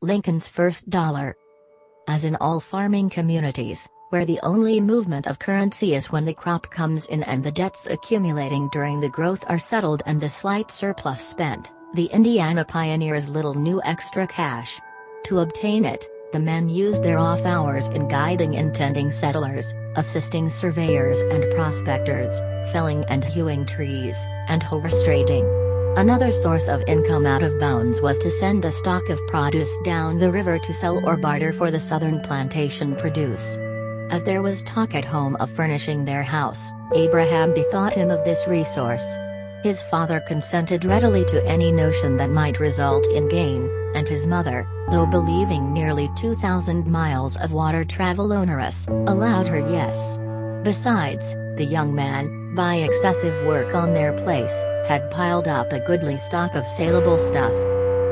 Lincoln's first dollar. As in all farming communities, where the only movement of currency is when the crop comes in and the debts accumulating during the growth are settled and the slight surplus spent, the Indiana pioneers little knew extra cash. To obtain it, the men used their off hours in guiding intending settlers, assisting surveyors and prospectors, felling and hewing trees, and horse trading. Another source of income out of bounds was to send a stock of produce down the river to sell or barter for the southern plantation produce. As there was talk at home of furnishing their house, Abraham bethought him of this resource. His father consented readily to any notion that might result in gain, and his mother, though believing nearly 2,000 miles of water travel onerous, allowed her yes. Besides, the young man, by excessive work on their place, had piled up a goodly stock of saleable stuff.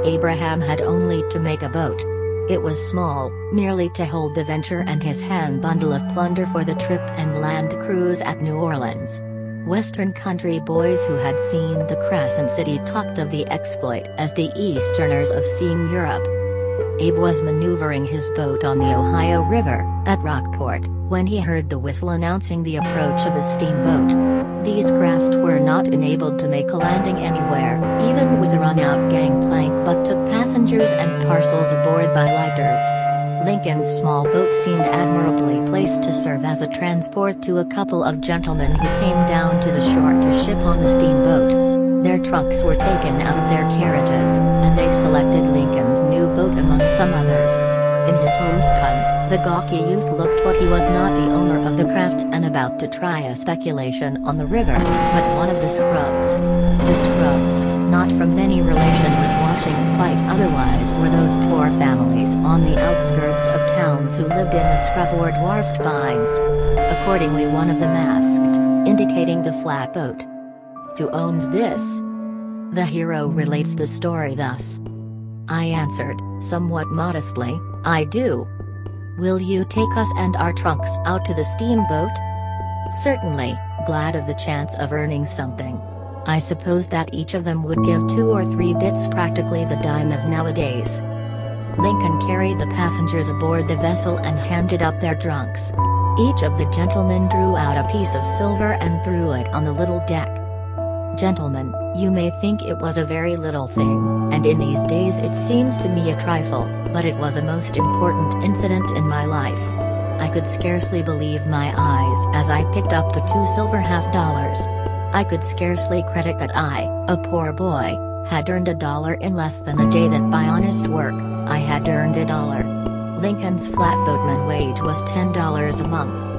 Abraham had only to make a boat. It was small, merely to hold the venture and his hand bundle of plunder for the trip and land cruise at New Orleans. Western country boys who had seen the Crescent City talked of the exploit as the Easterners of seeing Europe. Abe was maneuvering his boat on the Ohio River, at Rockport, when he heard the whistle announcing the approach of a steamboat. These craft were not enabled to make a landing anywhere, even with a run-out gangplank but took passengers and parcels aboard by lighters. Lincoln's small boat seemed admirably placed to serve as a transport to a couple of gentlemen who came down to the shore to ship on the steamboat. Their trunks were taken out of their carriages, and they selected Lincoln's new boat the gawky youth looked what he was not the owner of the craft and about to try a speculation on the river, but one of the scrubs. The scrubs, not from any relation with washing quite otherwise were those poor families on the outskirts of towns who lived in the scrub or dwarfed pines. Accordingly one of them asked, indicating the flatboat. Who owns this? The hero relates the story thus. I answered, somewhat modestly, I do. Will you take us and our trunks out to the steamboat? Certainly, glad of the chance of earning something. I suppose that each of them would give two or three bits practically the dime of nowadays. Lincoln carried the passengers aboard the vessel and handed up their trunks. Each of the gentlemen drew out a piece of silver and threw it on the little deck. Gentlemen, you may think it was a very little thing, and in these days it seems to me a trifle, but it was a most important incident in my life. I could scarcely believe my eyes as I picked up the two silver half dollars. I could scarcely credit that I, a poor boy, had earned a dollar in less than a day that by honest work, I had earned a dollar. Lincoln's flatboatman wage was $10 a month.